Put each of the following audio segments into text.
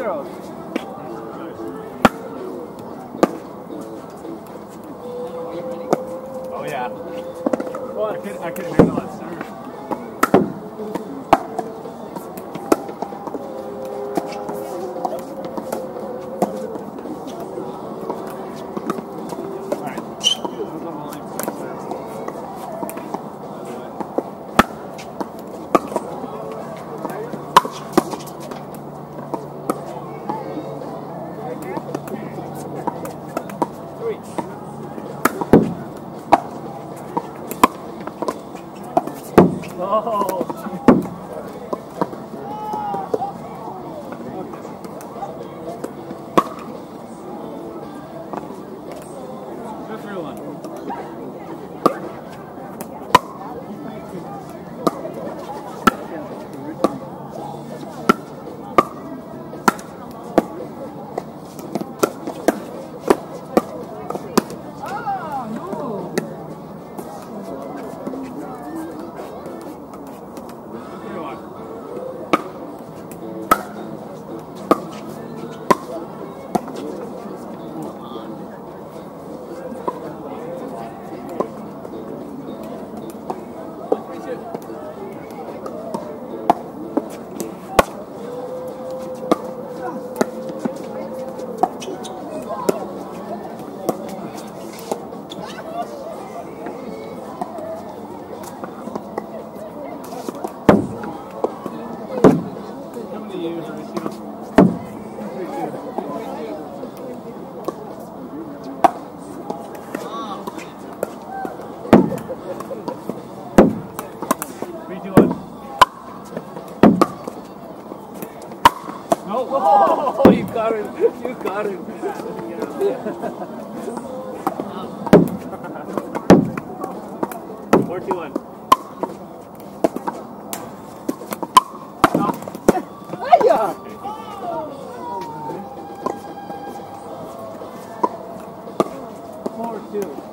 zero. Oh yeah. What? I could I could handle that No. Oh, you got him. You got him. Four, two, one. Four, two.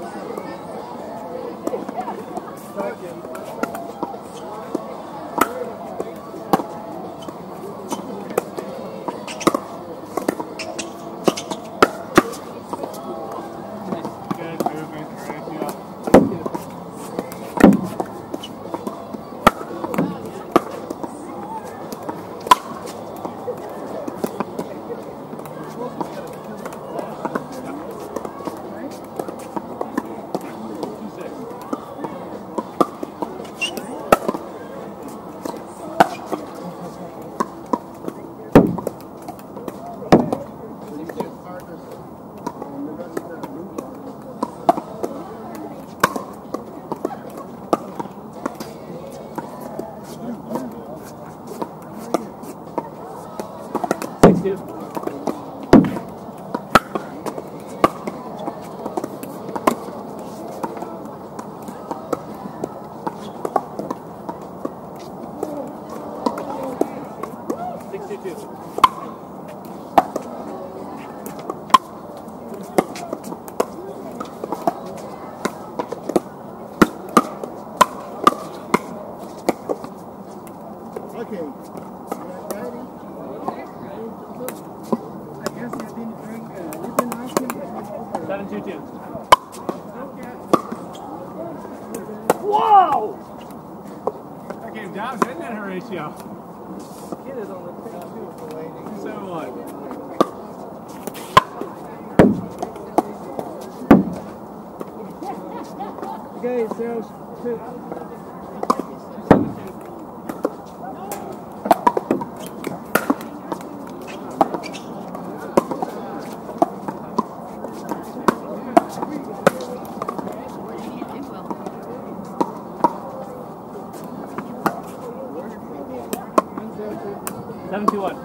John. Good movement, Horatio. Two, six. Six, two. Seven, two, two. Whoa! That came down, didn't it, Horatio? Kid is on the thing too. Two, seven, one. Okay, so Seven, two, one.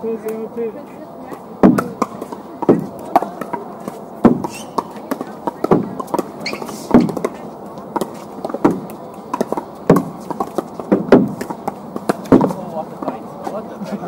Two zero two.